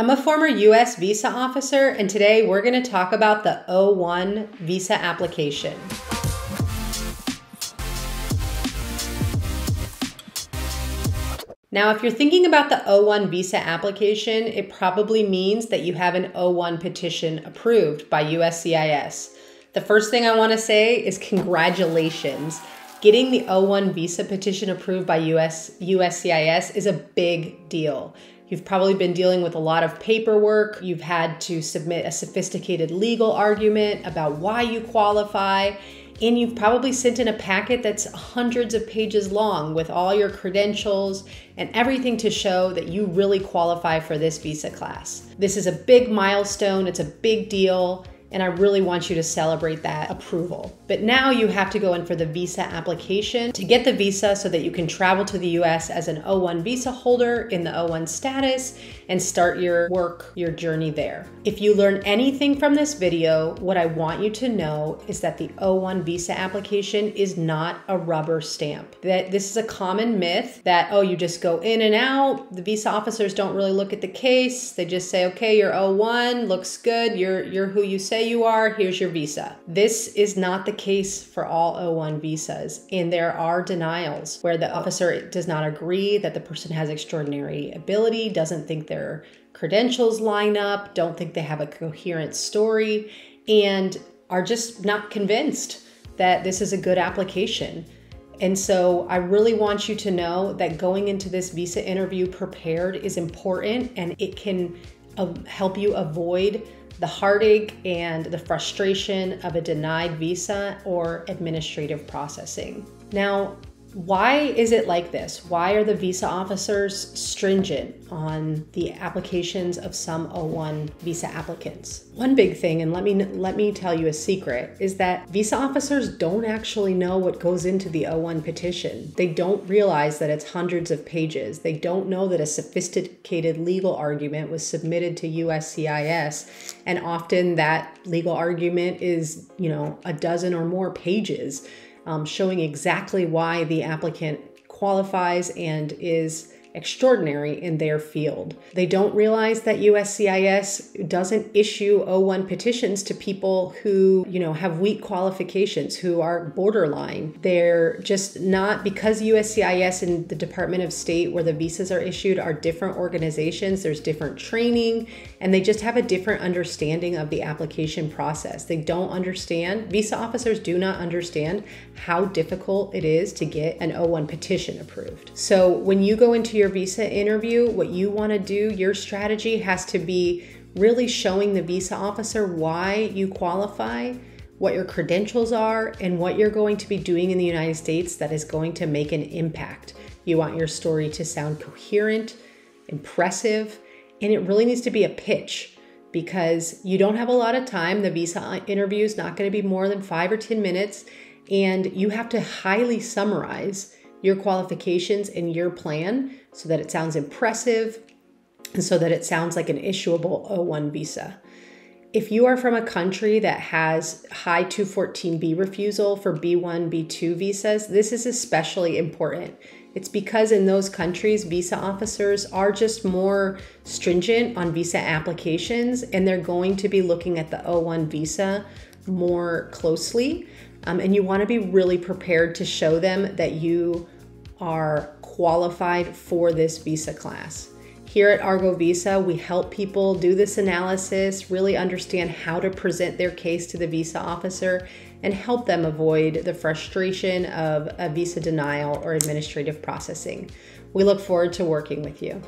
I'm a former US visa officer, and today we're going to talk about the O1 visa application. Now, if you're thinking about the O1 visa application, it probably means that you have an O1 petition approved by USCIS. The first thing I want to say is congratulations. Getting the O1 visa petition approved by US, USCIS is a big deal. You've probably been dealing with a lot of paperwork. You've had to submit a sophisticated legal argument about why you qualify. And you've probably sent in a packet that's hundreds of pages long with all your credentials and everything to show that you really qualify for this visa class. This is a big milestone, it's a big deal and I really want you to celebrate that approval. But now you have to go in for the visa application to get the visa so that you can travel to the US as an O1 visa holder in the O1 status and start your work, your journey there. If you learn anything from this video, what I want you to know is that the O1 visa application is not a rubber stamp. That this is a common myth that, oh, you just go in and out. The visa officers don't really look at the case. They just say, okay, you're O1, looks good, you're, you're who you say you are, here's your visa. This is not the case for all O1 visas, and there are denials where the officer does not agree that the person has extraordinary ability, doesn't think their credentials line up, don't think they have a coherent story, and are just not convinced that this is a good application. And so I really want you to know that going into this visa interview prepared is important and it can uh, help you avoid the heartache and the frustration of a denied visa or administrative processing. Now, why is it like this? Why are the visa officers stringent on the applications of some O1 visa applicants? One big thing, and let me let me tell you a secret, is that visa officers don't actually know what goes into the O1 petition. They don't realize that it's hundreds of pages. They don't know that a sophisticated legal argument was submitted to USCIS, and often that legal argument is, you know, a dozen or more pages um, showing exactly why the applicant qualifies and is extraordinary in their field. They don't realize that USCIS doesn't issue O1 petitions to people who, you know, have weak qualifications, who are borderline. They're just not because USCIS and the Department of State where the visas are issued are different organizations, there's different training, and they just have a different understanding of the application process. They don't understand, visa officers do not understand how difficult it is to get an O1 petition approved. So when you go into your visa interview, what you want to do, your strategy has to be really showing the visa officer why you qualify, what your credentials are, and what you're going to be doing in the United States that is going to make an impact. You want your story to sound coherent, impressive, and it really needs to be a pitch because you don't have a lot of time. The visa uh, interview is not going to be more than five or 10 minutes, and you have to highly summarize your qualifications and your plan so that it sounds impressive and so that it sounds like an issuable O1 visa. If you are from a country that has high 214B refusal for B1, B2 visas, this is especially important. It's because in those countries, visa officers are just more stringent on visa applications and they're going to be looking at the O1 visa more closely. Um, and you want to be really prepared to show them that you are qualified for this visa class. Here at Argo Visa, we help people do this analysis, really understand how to present their case to the visa officer, and help them avoid the frustration of a visa denial or administrative processing. We look forward to working with you.